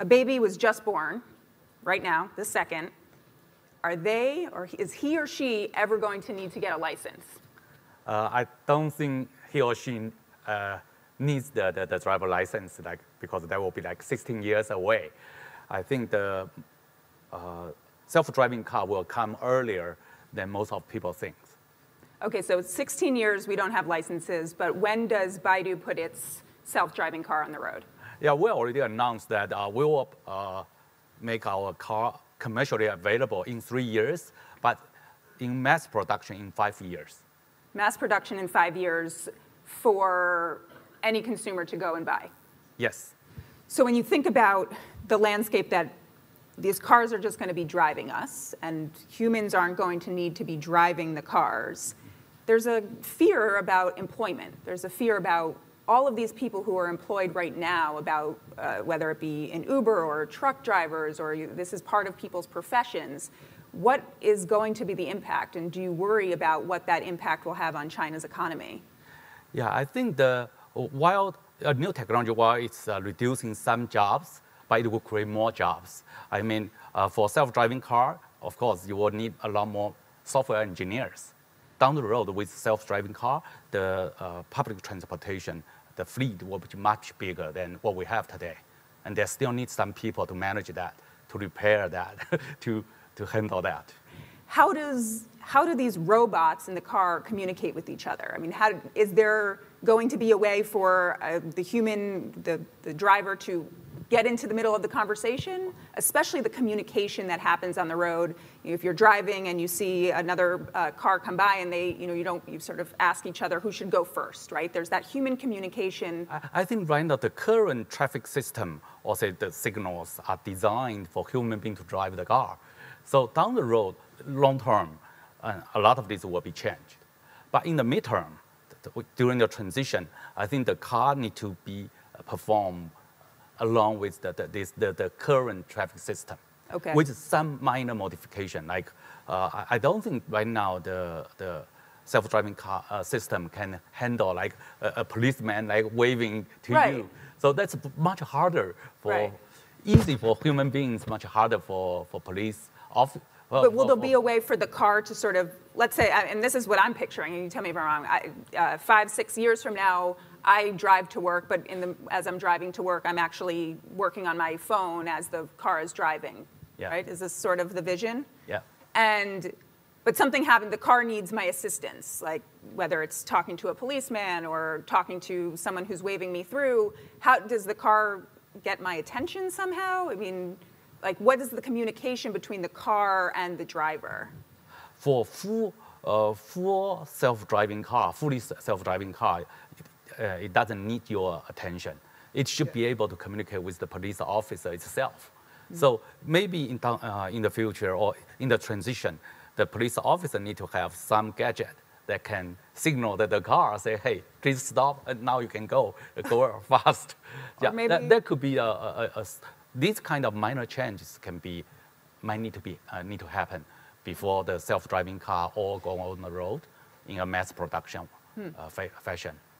a baby was just born, right now, this second. Are they, or is he or she ever going to need to get a license? Uh, I don't think he or she uh, needs the, the, the, driver license, like, because that will be like 16 years away. I think the uh, self-driving car will come earlier than most of people think. Okay, so 16 years we don't have licenses, but when does Baidu put its self-driving car on the road? Yeah, we already announced that uh, we will uh, make our car commercially available in three years, but in mass production in five years. Mass production in five years for any consumer to go and buy? Yes. So when you think about the landscape that these cars are just going to be driving us, and humans aren't going to need to be driving the cars, there's a fear about employment. There's a fear about all of these people who are employed right now about uh, whether it be in Uber or truck drivers or you, this is part of people's professions, what is going to be the impact? And do you worry about what that impact will have on China's economy? Yeah, I think the, while a new technology, while it's uh, reducing some jobs, but it will create more jobs. I mean, uh, for self-driving car, of course, you will need a lot more software engineers. Down the road with self-driving car, the uh, public transportation the fleet will be much bigger than what we have today. And they still need some people to manage that, to repair that, to, to handle that. How, does, how do these robots in the car communicate with each other? I mean, how, is there going to be a way for uh, the human, the, the driver to get into the middle of the conversation, especially the communication that happens on the road. If you're driving and you see another uh, car come by and they, you know, you don't, you sort of ask each other who should go first, right? There's that human communication. I, I think right now the current traffic system, or say the signals, are designed for human being to drive the car. So down the road, long term, uh, a lot of this will be changed. But in the midterm, during the transition, I think the car need to be uh, perform along with the, the, this, the, the current traffic system. Okay. With some minor modification, like uh, I don't think right now the, the self-driving car uh, system can handle like a, a, policeman like waving to right. you. So that's much harder for, right. easy for human beings, much harder for, for police. Of, well, but will there be a way for the car to sort of, let's say, and this is what I'm picturing, and you tell me if I'm wrong, I, uh, five, six years from now, I drive to work, but the, as I'm driving to work, I'm actually working on my phone as the car is driving. Yeah. Right? Is this sort of the vision? Yeah. And but something happened. The car needs my assistance, like whether it's talking to a policeman or talking to someone who's waving me through. How does the car get my attention somehow? I mean, like what is the communication between the car and the driver? For full, uh, full self-driving car, fully self-driving car, it doesn't need your attention. It should yeah. be able to communicate with the police officer itself. Mm. So maybe in, uh, in the future or in the transition, the police officer need to have some gadget that can signal that the car say, hey, please stop, and now you can go, go fast. yeah, maybe... that, that could be a, a, a, these kind of minor changes can be, might need to be, uh, need to happen before the self-driving car all go on the road in a mass production hmm. uh, fa fashion.